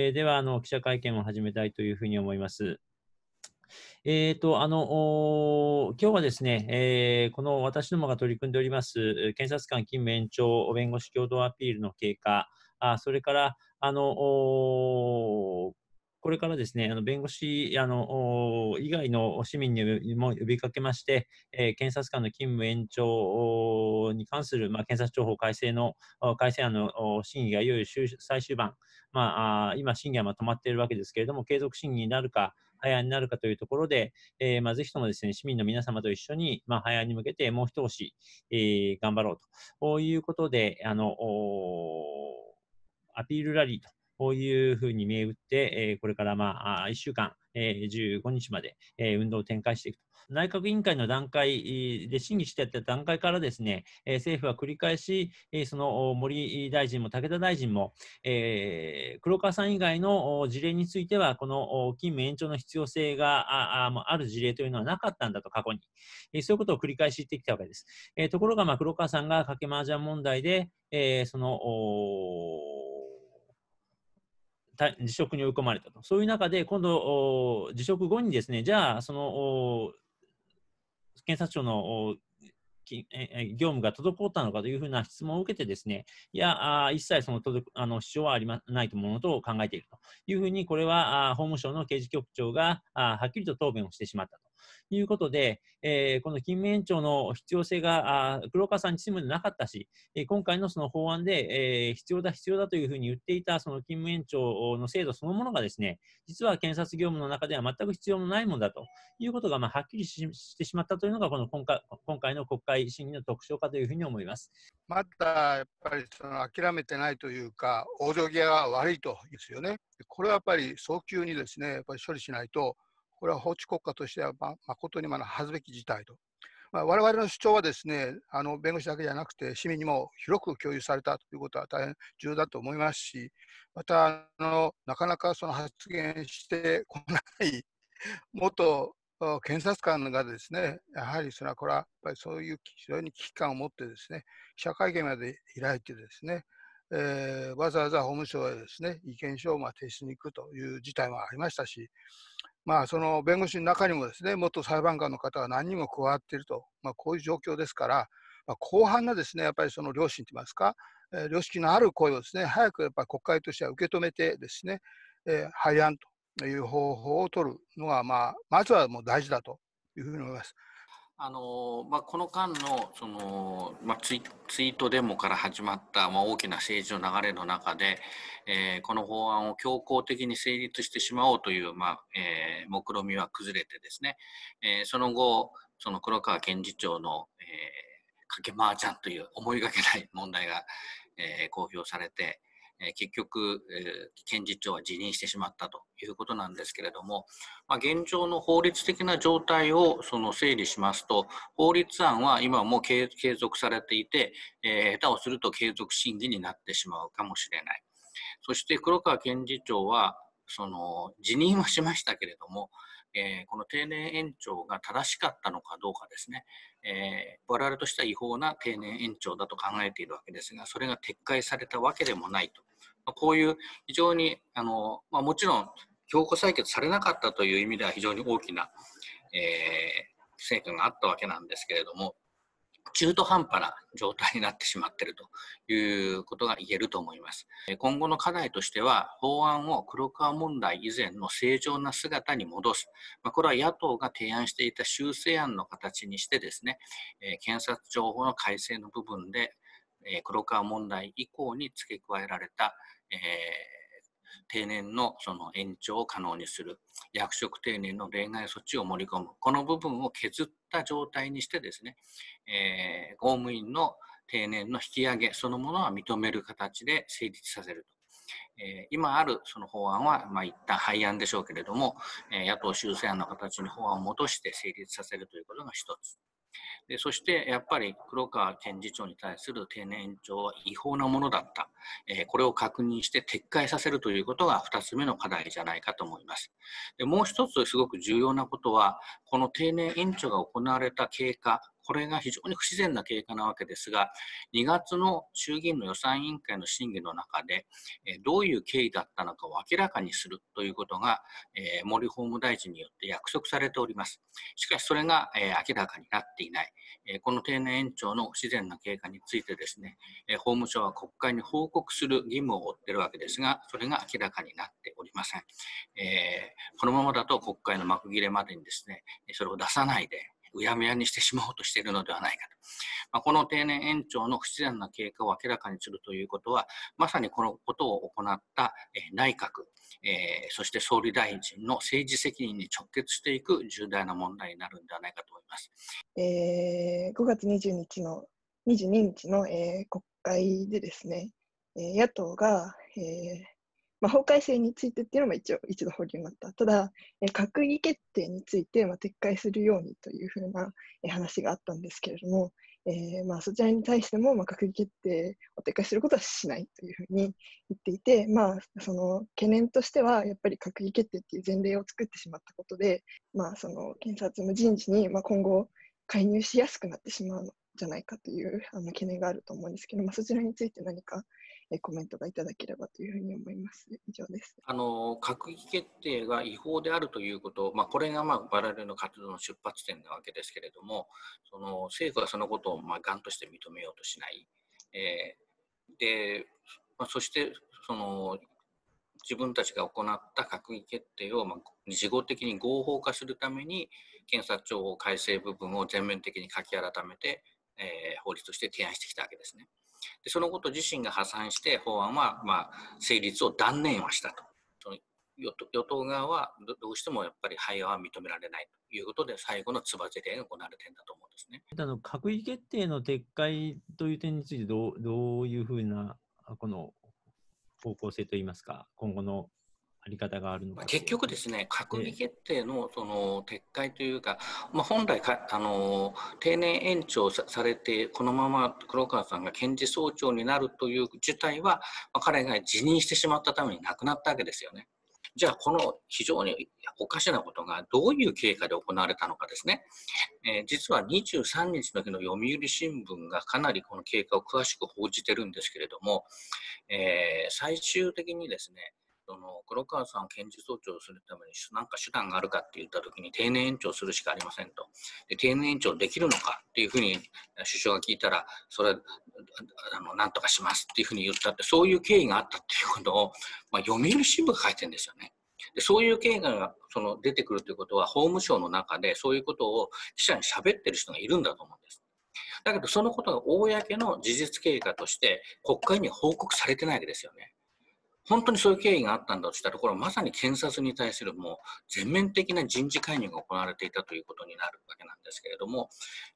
えー、では、あの、記者会見を始めたいというふうに思います。えーと、あの、今日はですね、えー、この私どもが取り組んでおります、検察官勤務延長弁護士共同アピールの経過、あそれから、あの、これからですね、あの弁護士あの以外の市民にも呼びかけまして、えー、検察官の勤務延長に関する、まあ、検察庁法改正の改正案の審議がいよいよ最終盤、まあ、今、審議は止まっているわけですけれども、継続審議になるか、廃案になるかというところで、えー、まあ、ぜひともですね、市民の皆様と一緒に、まあ、廃案に向けてもう一押し、えー、頑張ろうと。いうことで、あの、アピールラリーとこういうふうに銘打って、えこれからまあ1週間、え15日まで、え運動を展開していくと。内閣委員会の段階で審議してやった段階からですね、政府は繰り返し、その森大臣も武田大臣も、えー、黒川さん以外の事例については、この勤務延長の必要性がある事例というのはなかったんだと、過去に。そういうことを繰り返し言ってきたわけです。えところが、まあ、黒川さんが賭け麻雀問題で、えー、その、辞職に追い込まれたと。そういう中で、今度、辞職後にですね、じゃあ、その、検察庁の業務が滞ったのかというふうな質問を受けてですね、いや、一切そのあの主張はありまないとものと考えているというふうに、これは法務省の刑事局長がはっきりと答弁をしてしまったと。いうことで、えー、この勤務延長の必要性があ黒川さんにチームでなかったし、えー、今回のその法案で、えー、必要だ、必要だというふうに言っていたその勤務延長の制度そのものがですね、実は検察業務の中では全く必要のないものだということが、まあ、はっきりしてしまったというのが、この今回今回の国会審議の特徴かというふうに思いますまだやっぱりその諦めてないというか、往生際が悪いとですよね。これはやっぱり早急にですね、やっぱり処理しないと、これは法治国家としては、ま、誠にま恥ずべき事態と。まあ、我々の主張はですね、あの弁護士だけじゃなくて、市民にも広く共有されたということは大変重要だと思いますし、また、あのなかなかその発言してこない 元検察官がですね、やはりそれはこれはやっぱりそういう非常に危機感を持ってですね、記者会見まで開いてですね、えー、わざわざ法務省へですね、意見書をまあ提出に行くという事態もありましたし、まあ、その弁護士の中にもですね、元裁判官の方が何人も加わっていると、まあ、こういう状況ですから、まあ、広範なですね、やっぱりその良心といいますか、えー、良識のある声をですね、早くやっぱ国会としては受け止めてですね、えー、廃案という方法を取るのが、まあ、まずはもう大事だというふうに思います。あのまあ、この間のその、まあ、ツイツイートデモから始まった、まあ、大きな政治の流れの中で、えー、この法案を強行的に成立してしまおうという、まあえー、目論見は崩れてですね、えー、その後その黒川検事長の、えー、かけ麻雀という思いがけない問題が、えー、公表されて、え結局、え検事長は辞任してしまったということなんですけれども、まあ、現状の法律的な状態をその整理しますと、法律案は今も継続されていて、え、下手をすると継続審議になってしまうかもしれない。そして黒川検事長は、その辞任はしましたけれども、えー、この定年延長が正しかったのかどうかですね、えー、我々としては違法な定年延長だと考えているわけですが、それが撤回されたわけでもないと。まこういう非常にあの、まあ、もちろん強行採決されなかったという意味では非常に大きな、えー、成果があったわけなんですけれども中途半端な状態になってしまっているということが言えると思います。今後の課題としては、法案を黒川問題以前の正常な姿に戻す。まあ、これは野党が提案していた修正案の形にしてですねえ、検察庁法の改正の部分でえ、黒川問題以降に付け加えられた、えー、定年のその延長を可能にする役職定年の例外措置を盛り込むこの部分を削った状態にしてですね、えー、公務員の定年の引き上げそのものは認める形で成立させると。え、今あるその法案は、まあ、一旦廃案でしょうけれども、え、野党修正案の形に法案を戻して成立させるということが一つ。でそしてやっぱり黒川検事長に対する定年延長は違法なものだった、えー、これを確認して撤回させるということが2つ目の課題じゃないかと思います。でもう一つすごく重要なことはこの定年延長が行われた経過これが非常に不自然な経過なわけですが、2月の衆議院の予算委員会の審議の中で、えどういう経緯だったのかを明らかにするということが、え森法務大臣によって約束されております。しかしそれが、え明らかになっていない。えこの定年延長の不自然な経過についてですね、え法務省は国会に報告する義務を負っているわけですが、それが明らかになっておりません。えこのままだと国会の幕切れまでにですね、それを出さないで、うやむやにしてしまおうとしているのではないかと。まあ、この定年延長の不自然な経過を明らかにするということは、まさにこのことを行った、え内閣、えー、そして総理大臣の政治責任に直結していく重大な問題になるんではないかと思います。えー、5月20日の22日の、えー、国会でですね、え野党が、えーまあ、法改正についてっていうのも一応一度保留になった。ただ、え閣議決定について、まあ、撤回するようにというふうな、え話があったんですけれども、えー、まあ、そちらに対しても、まあ、閣議決定を撤回することはしないというふうに言っていて、まあ、その懸念としては、やっぱり閣議決定っていう前例を作ってしまったことで、まあ、その検察の人事に、まあ、今後介入しやすくなってしまうんじゃないかというあの懸念があると思うんですけど、まあ、そちらについて何かえコメントがいただければというふうに思います。以上です。あの閣議決定が違法であるということ、まあ、これがまあ我々の活動の出発点なわけですけれども、その政府はそのことをまあ頑として認めようとしない。えー、で、まあ、そしてその自分たちが行った閣議決定を、まあ、事後的に合法化するために検察庁法改正部分を全面的に書き改めて、えー、法律として提案してきたわけですね。でそのこと自身が破産して法案は、まあ、成立を断念はしたと。その与党側はどうしてもやっぱり廃案は認められないということで、最後のつばぜり合いが行われてるんだと思うんですね。あの閣議決定の撤回という点についてどう、どういうふうなこの方向性といいますか、今後のあり方があるのか結局ですね、閣議決定のその撤回というか、まあ、本来かあの、定年延長されて、このまま黒川さんが検事総長になるという事態は、まあ、彼が辞任してしまったためになくなったわけですよね。じゃあ、この非常におかしなことがどういう経過で行われたのかですね、えー、実は23日の日の読売新聞がかなりこの経過を詳しく報じてるんですけれども、えー、最終的にですね、その黒川さん検事総長をするために何か手段があるかって言ったときに定年延長するしかありませんとで定年延長できるのかっていうふうに首相が聞いたらそれあのなんとかしますっていうふうに言ったってそういう経緯があったっていうことを、まあ、読売新聞が書いてるんですよね。でそういう経緯がその出てくるということは法務省の中でそういうことを記者に喋ってる人がいるんだと思うんです。だけどそのことが公の事実経過として国会に報告されてないわけですよね。本当にそういう経緯があったんだとしたら、これはまさに検察に対するもう全面的な人事介入が行われていたということになるわけなんですけれども、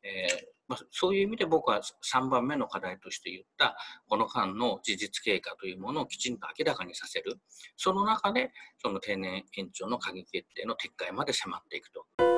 えー、まあ、そういう意味で僕は3番目の課題として言った、この間の事実経過というものをきちんと明らかにさせる、その中で、その定年延長の鍵決定の撤回まで迫っていくと。